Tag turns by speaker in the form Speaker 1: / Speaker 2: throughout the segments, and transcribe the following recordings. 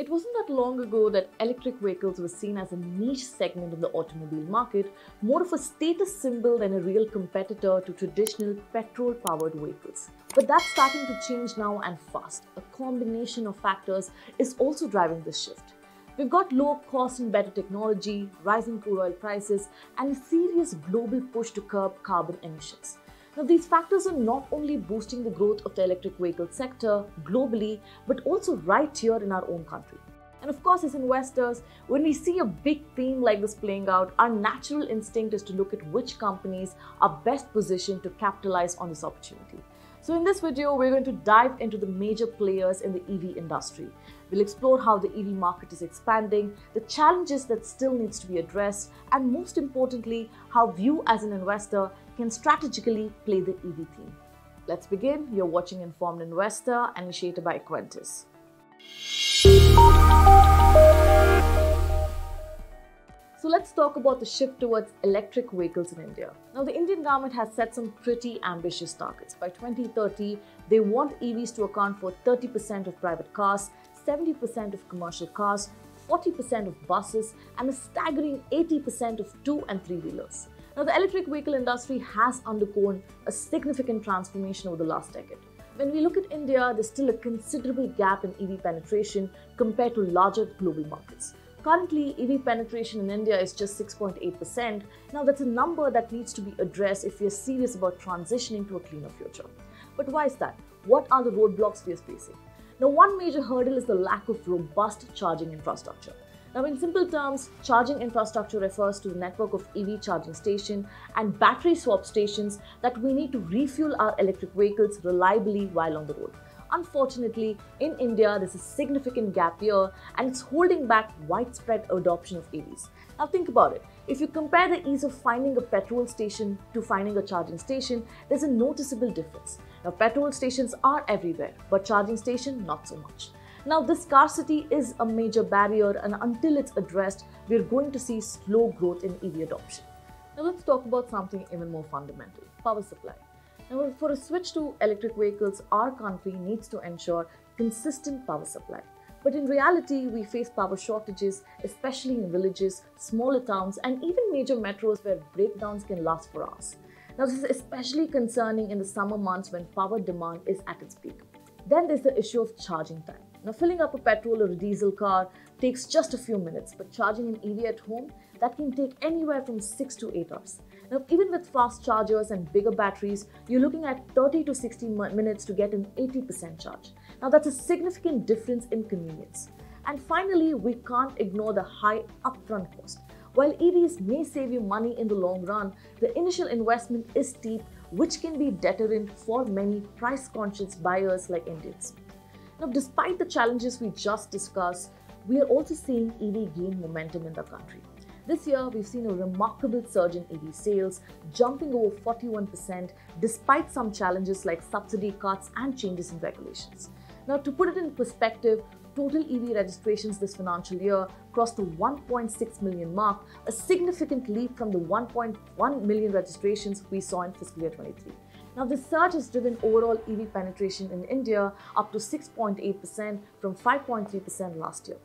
Speaker 1: It wasn't that long ago that electric vehicles were seen as a niche segment of the automobile market, more of a status symbol than a real competitor to traditional petrol powered vehicles. But that's starting to change now and fast. A combination of factors is also driving this shift. We've got low cost and better technology, rising crude oil prices, and a serious global push to curb carbon emissions. Now, these factors are not only boosting the growth of the electric vehicle sector globally, but also right here in our own country. And of course, as investors, when we see a big theme like this playing out, our natural instinct is to look at which companies are best positioned to capitalize on this opportunity. So in this video, we're going to dive into the major players in the EV industry. We'll explore how the EV market is expanding, the challenges that still needs to be addressed, and most importantly, how you as an investor can strategically play the EV theme. Let's begin. You're watching Informed Investor, initiated by Equentis. So let's talk about the shift towards electric vehicles in India. Now, the Indian government has set some pretty ambitious targets. By 2030, they want EVs to account for 30% of private cars, 70% of commercial cars, 40% of buses, and a staggering 80% of two and three wheelers. Now, the electric vehicle industry has undergone a significant transformation over the last decade. When we look at India, there's still a considerable gap in EV penetration compared to larger global markets. Currently, EV penetration in India is just 6.8%. Now, that's a number that needs to be addressed if we are serious about transitioning to a cleaner future. But why is that? What are the roadblocks we are facing? Now, one major hurdle is the lack of robust charging infrastructure. Now, in simple terms, charging infrastructure refers to the network of EV charging station and battery swap stations that we need to refuel our electric vehicles reliably while on the road. Unfortunately, in India, there's a significant gap here and it's holding back widespread adoption of EVs. Now, think about it. If you compare the ease of finding a petrol station to finding a charging station, there's a noticeable difference. Now, petrol stations are everywhere, but charging station, not so much. Now, this scarcity is a major barrier, and until it's addressed, we're going to see slow growth in EV adoption. Now, let's talk about something even more fundamental power supply. Now, for a switch to electric vehicles, our country needs to ensure consistent power supply. But in reality, we face power shortages, especially in villages, smaller towns, and even major metros where breakdowns can last for hours. Now, this is especially concerning in the summer months when power demand is at its peak. Then there's the issue of charging time. Now, filling up a petrol or a diesel car takes just a few minutes, but charging an EV at home, that can take anywhere from 6 to 8 hours. Now, even with fast chargers and bigger batteries, you're looking at 30 to 60 minutes to get an 80% charge. Now, that's a significant difference in convenience. And finally, we can't ignore the high upfront cost. While EVs may save you money in the long run, the initial investment is steep, which can be deterrent for many price conscious buyers like Indians. Now, despite the challenges we just discussed, we are also seeing EV gain momentum in the country. This year, we've seen a remarkable surge in EV sales, jumping over 41%, despite some challenges like subsidy cuts and changes in regulations. Now, to put it in perspective, total EV registrations this financial year crossed the 1.6 million mark, a significant leap from the 1.1 million registrations we saw in fiscal year 23. Now, this surge has driven overall EV penetration in India up to 6.8% from 5.3% last year.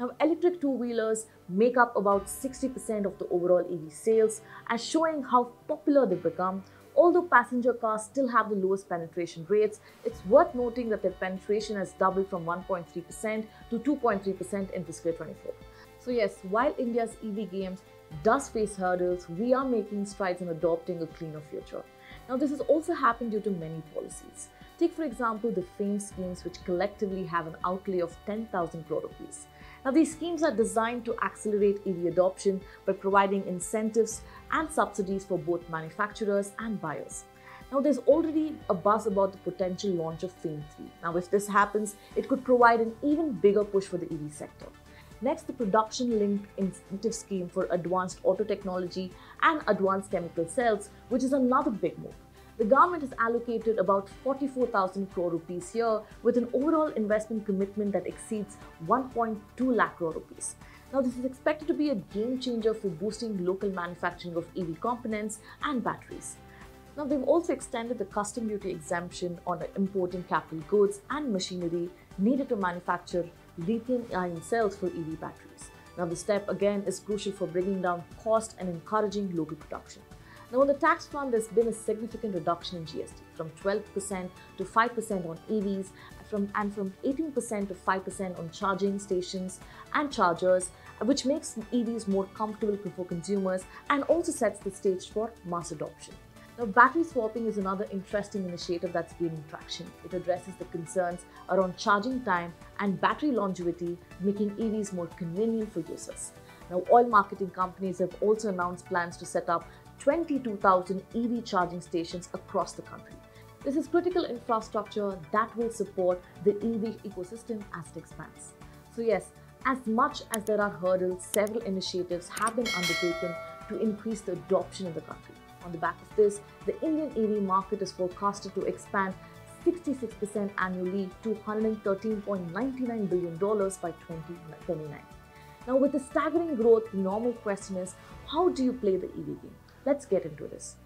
Speaker 1: Now, electric two wheelers make up about 60% of the overall EV sales, and showing how popular they've become. Although passenger cars still have the lowest penetration rates, it's worth noting that their penetration has doubled from 1.3% to 2.3% in fiscal year 24. So, yes, while India's EV games does face hurdles, we are making strides in adopting a cleaner future. Now, this has also happened due to many policies. Take, for example, the FAME schemes, which collectively have an outlay of 10,000 crore rupees. Now, these schemes are designed to accelerate EV adoption by providing incentives and subsidies for both manufacturers and buyers. Now, there's already a buzz about the potential launch of FAME 3. Now, if this happens, it could provide an even bigger push for the EV sector. Next, the production linked incentive scheme for advanced auto technology and advanced chemical cells, which is another big move. The government has allocated about 44,000 crore rupees here with an overall investment commitment that exceeds 1.2 lakh crore rupees. Now, this is expected to be a game changer for boosting local manufacturing of EV components and batteries. Now, they've also extended the custom duty exemption on importing capital goods and machinery needed to manufacture lithium ion cells for EV batteries. Now, the step again is crucial for bringing down cost and encouraging local production. Now, on the tax front, there's been a significant reduction in GST from 12% to 5% on EVs from, and from 18% to 5% on charging stations and chargers, which makes EVs more comfortable for consumers and also sets the stage for mass adoption. Now, battery swapping is another interesting initiative that's gaining traction. It addresses the concerns around charging time and battery longevity, making EVs more convenient for users. Now, oil marketing companies have also announced plans to set up 22,000 EV charging stations across the country. This is critical infrastructure that will support the EV ecosystem as it expands. So, yes, as much as there are hurdles, several initiatives have been undertaken to increase the adoption in the country. On the back of this, the Indian EV market is forecasted to expand 66% annually to $113.99 billion by 2029. Now, with the staggering growth, the normal question is how do you play the EV game? Let's get into this.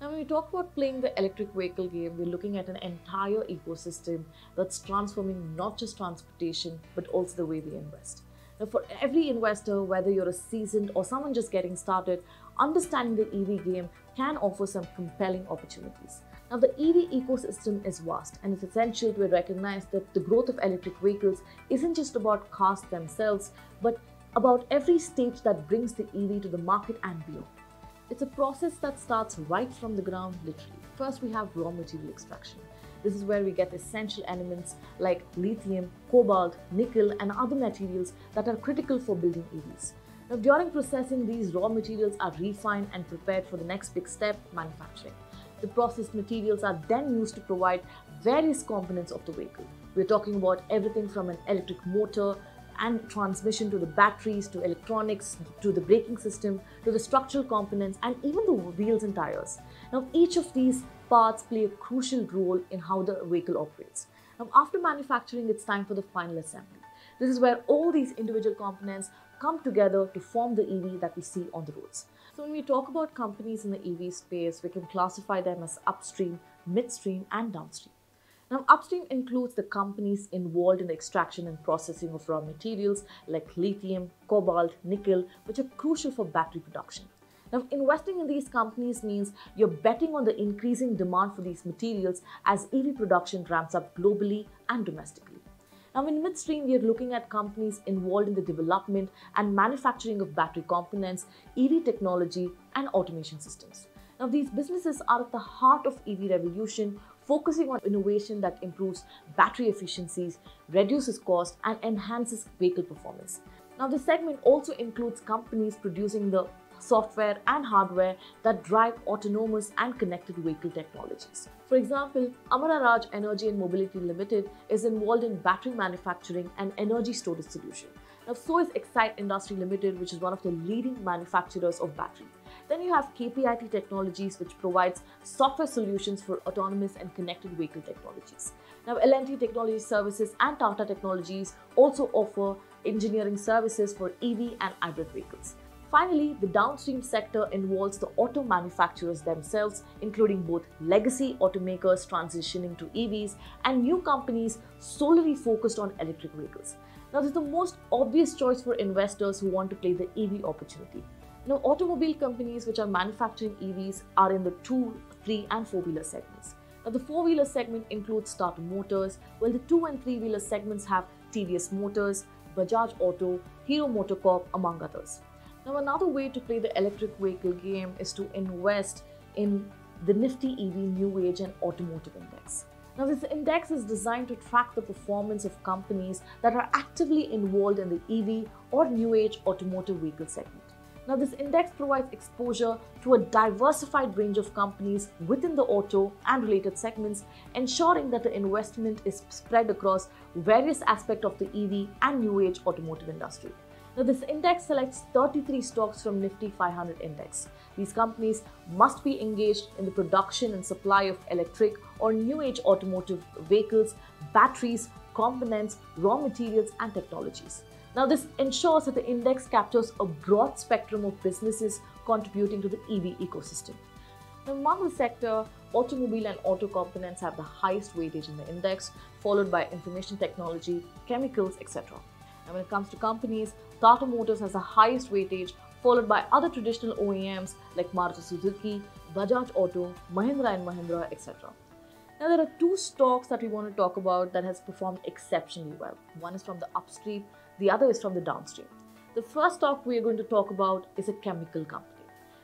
Speaker 1: Now, when we talk about playing the electric vehicle game, we're looking at an entire ecosystem that's transforming not just transportation, but also the way we invest. Now, for every investor, whether you're a seasoned or someone just getting started, understanding the EV game can offer some compelling opportunities. Now, the EV ecosystem is vast, and it's essential to recognize that the growth of electric vehicles isn't just about cars themselves, but about every stage that brings the EV to the market and beyond. It's a process that starts right from the ground, literally. First, we have raw material extraction. This is where we get essential elements like lithium, cobalt, nickel, and other materials that are critical for building EVs. Now, during processing, these raw materials are refined and prepared for the next big step manufacturing. The processed materials are then used to provide various components of the vehicle. We're talking about everything from an electric motor and transmission to the batteries, to electronics, to the braking system, to the structural components, and even the wheels and tires. Now, each of these parts play a crucial role in how the vehicle operates. Now, after manufacturing, it's time for the final assembly. This is where all these individual components come together to form the EV that we see on the roads. So, when we talk about companies in the EV space, we can classify them as upstream, midstream, and downstream. Now, upstream includes the companies involved in the extraction and processing of raw materials like lithium, cobalt, nickel, which are crucial for battery production. Now, investing in these companies means you're betting on the increasing demand for these materials as EV production ramps up globally and domestically. Now, in midstream, we are looking at companies involved in the development and manufacturing of battery components, EV technology, and automation systems. Now, these businesses are at the heart of EV revolution, focusing on innovation that improves battery efficiencies, reduces cost, and enhances vehicle performance. Now, this segment also includes companies producing the software and hardware that drive autonomous and connected vehicle technologies. For example, Amara Raja Energy and Mobility Limited is involved in battery manufacturing and energy storage solution. Now, so is Exide Industry Limited, which is one of the leading manufacturers of battery. Then you have KPIT Technologies, which provides software solutions for autonomous and connected vehicle technologies. Now, L&T Technology Services and Tata Technologies also offer engineering services for EV and hybrid vehicles. Finally, the downstream sector involves the auto manufacturers themselves, including both legacy automakers transitioning to EVs and new companies solely focused on electric vehicles. Now, this is the most obvious choice for investors who want to play the EV opportunity. Now, automobile companies which are manufacturing EVs are in the two, three, and four wheeler segments. Now, the four wheeler segment includes Tata Motors, while the two and three wheeler segments have TVS Motors, Bajaj Auto, Hero MotoCorp, among others. Now, another way to play the electric vehicle game is to invest in the Nifty EV New Age and Automotive Index. Now, this index is designed to track the performance of companies that are actively involved in the EV or New Age automotive vehicle segment. Now, this index provides exposure to a diversified range of companies within the auto and related segments, ensuring that the investment is spread across various aspects of the EV and new age automotive industry. Now, this index selects 33 stocks from Nifty 500 index. These companies must be engaged in the production and supply of electric or new age automotive vehicles, batteries, components, raw materials, and technologies. Now, this ensures that the index captures a broad spectrum of businesses contributing to the EV ecosystem. Now, among the sector, automobile and auto components have the highest weightage in the index, followed by information technology, chemicals, etc. And when it comes to companies, Tata Motors has the highest weightage, followed by other traditional OEMs like Maruti Suzuki, Bajaj Auto, Mahindra and Mahindra, etc. Now there are two stocks that we want to talk about that has performed exceptionally well. One is from the upstream, the other is from the downstream. The first stock we are going to talk about is a chemical company.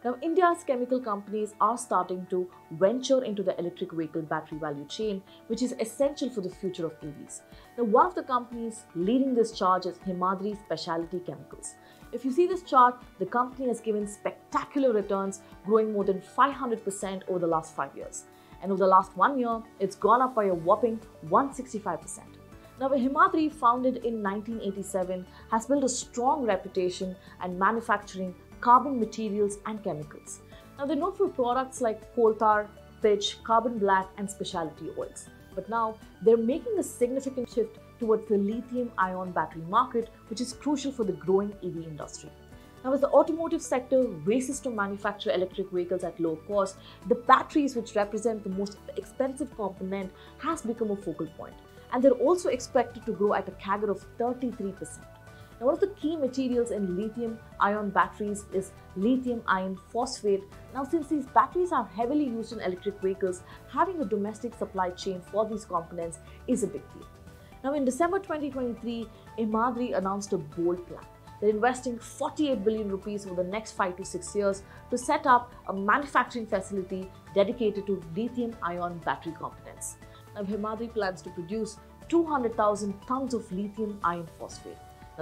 Speaker 1: Now, India's chemical companies are starting to venture into the electric vehicle battery value chain, which is essential for the future of EVs. Now, one of the companies leading this charge is Himadri Specialty Chemicals. If you see this chart, the company has given spectacular returns, growing more than 500% over the last five years. And over the last one year, it's gone up by a whopping 165%. Now, Himadri, founded in 1987, has built a strong reputation and manufacturing carbon materials and chemicals. Now they're known for products like coal tar, pitch, carbon black and specialty oils. But now they're making a significant shift towards the lithium ion battery market, which is crucial for the growing EV industry. Now, as the automotive sector races to manufacture electric vehicles at low cost, the batteries, which represent the most expensive component, has become a focal point. And they're also expected to grow at a CAGR of 33%. Now, one of the key materials in lithium ion batteries is lithium iron phosphate. Now, since these batteries are heavily used in electric vehicles, having a domestic supply chain for these components is a big deal. Now, in December 2023, Himadri announced a bold plan. They're investing 48 billion rupees over the next 5 to 6 years to set up a manufacturing facility dedicated to lithium ion battery components. Now, Himadri plans to produce 200,000 tons of lithium iron phosphate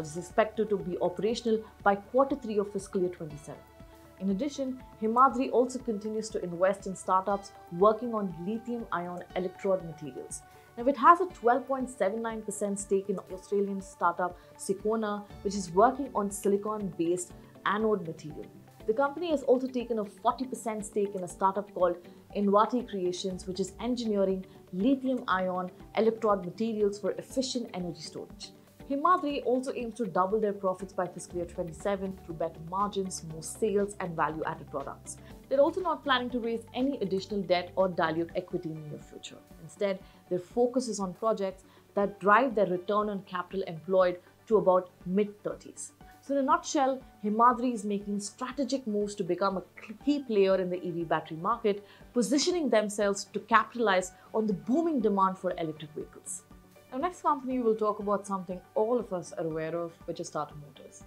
Speaker 1: is expected to be operational by quarter 3 of fiscal year 27. In addition, Himadri also continues to invest in startups working on lithium ion electrode materials. Now, it has a 12.79% stake in Australian startup Sicona, which is working on silicon based anode material. The company has also taken a 40% stake in a startup called Invati Creations, which is engineering lithium ion electrode materials for efficient energy storage. Himadri also aims to double their profits by fiscal year 27 through better margins, more sales, and value added products. They're also not planning to raise any additional debt or dilute equity in the near future. Instead, their focus is on projects that drive their return on capital employed to about mid 30s. So, in a nutshell, Himadri is making strategic moves to become a key player in the EV battery market, positioning themselves to capitalize on the booming demand for electric vehicles. Now, next company will talk about something all of us are aware of, which is Tata Motors.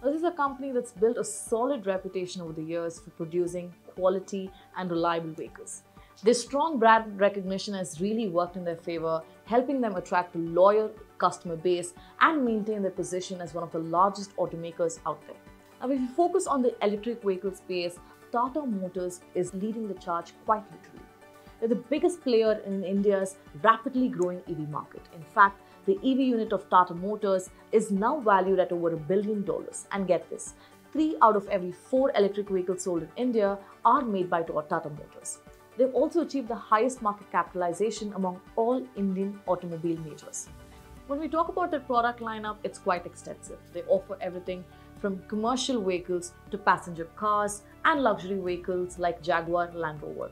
Speaker 1: Now, this is a company that's built a solid reputation over the years for producing quality and reliable vehicles. Their strong brand recognition has really worked in their favor, helping them attract a loyal customer base and maintain their position as one of the largest automakers out there. Now, if we focus on the electric vehicle space, Tata Motors is leading the charge quite literally. They're the biggest player in India's rapidly growing EV market. In fact, the EV unit of Tata Motors is now valued at over a billion dollars. And get this, three out of every four electric vehicles sold in India are made by Tata Motors. They've also achieved the highest market capitalization among all Indian automobile majors. When we talk about their product lineup, it's quite extensive. They offer everything from commercial vehicles to passenger cars and luxury vehicles like Jaguar Land Rover.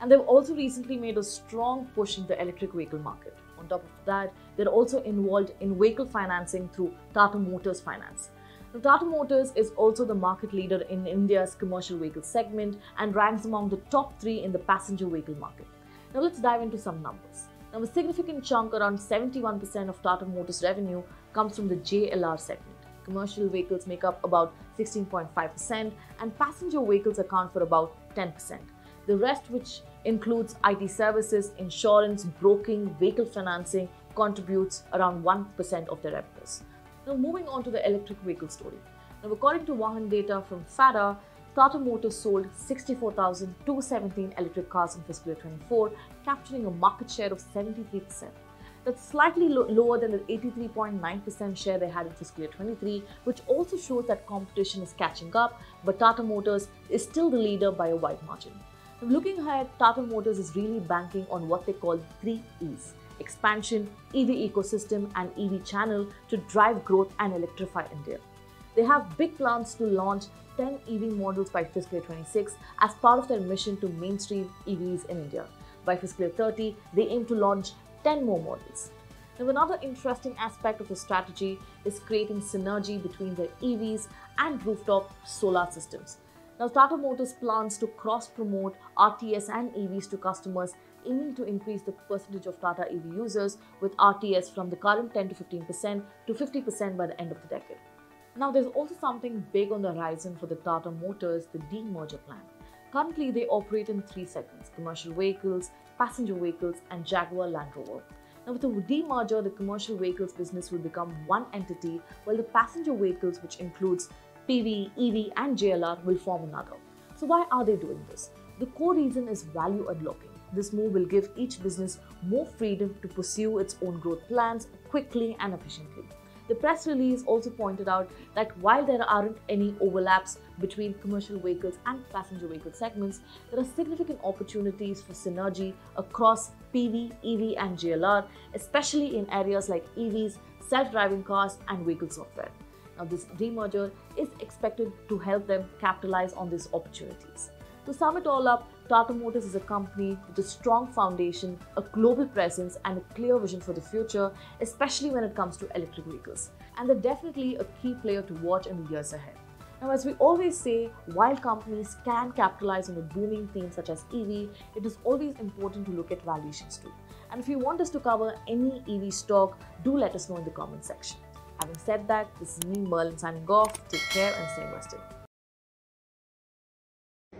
Speaker 1: And they've also recently made a strong push in the electric vehicle market. On top of that, they're also involved in vehicle financing through Tata Motors Finance. Now, Tata Motors is also the market leader in India's commercial vehicle segment and ranks among the top three in the passenger vehicle market. Now, let's dive into some numbers. Now, a significant chunk, around 71% of Tata Motors revenue, comes from the JLR segment. Commercial vehicles make up about 16.5%, and passenger vehicles account for about 10%. The rest, which includes IT services, insurance, broking, vehicle financing, contributes around 1% of their revenues. Now, moving on to the electric vehicle story. Now, according to Vahan data from FADA, Tata Motors sold 64,217 electric cars in fiscal year 24, capturing a market share of 73%. That's slightly lo- lower than the 83.9% share they had in fiscal year 23, which also shows that competition is catching up, but Tata Motors is still the leader by a wide margin. Looking ahead, Tata Motors is really banking on what they call three E's expansion, EV ecosystem, and EV channel to drive growth and electrify India. They have big plans to launch 10 EV models by fiscal year 26 as part of their mission to mainstream EVs in India. By fiscal year 30, they aim to launch 10 more models. Now, another interesting aspect of the strategy is creating synergy between their EVs and rooftop solar systems. Now, Tata Motors plans to cross promote RTS and EVs to customers, aiming to increase the percentage of Tata EV users with RTS from the current 10 to 15% to 50% by the end of the decade. Now, there's also something big on the horizon for the Tata Motors, the demerger plan. Currently, they operate in three segments commercial vehicles, passenger vehicles, and Jaguar Land Rover. Now, with the demerger, the commercial vehicles business will become one entity, while the passenger vehicles, which includes PV, EV, and JLR, will form another. So, why are they doing this? The core reason is value unlocking. This move will give each business more freedom to pursue its own growth plans quickly and efficiently. The press release also pointed out that while there aren't any overlaps between commercial vehicles and passenger vehicle segments, there are significant opportunities for synergy across PV, EV, and JLR, especially in areas like EVs, self driving cars, and vehicle software. Now, this demerger is expected to help them capitalize on these opportunities. To sum it all up, Tata Motors is a company with a strong foundation, a global presence, and a clear vision for the future, especially when it comes to electric vehicles. And they're definitely a key player to watch in the years ahead. Now, as we always say, while companies can capitalize on a booming theme such as EV, it is always important to look at valuations too. And if you want us to cover any EV stock, do let us know in the comment section. Having said that, this is me, Merlin, signing off. Take care and stay invested.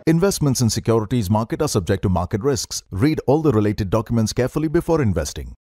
Speaker 2: Investments in securities market are subject to market risks. Read all the related documents carefully before investing.